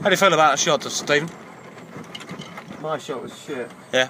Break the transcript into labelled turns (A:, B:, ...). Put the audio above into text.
A: How do you feel about the shot, Stephen?
B: My shot was shit.
A: Yeah.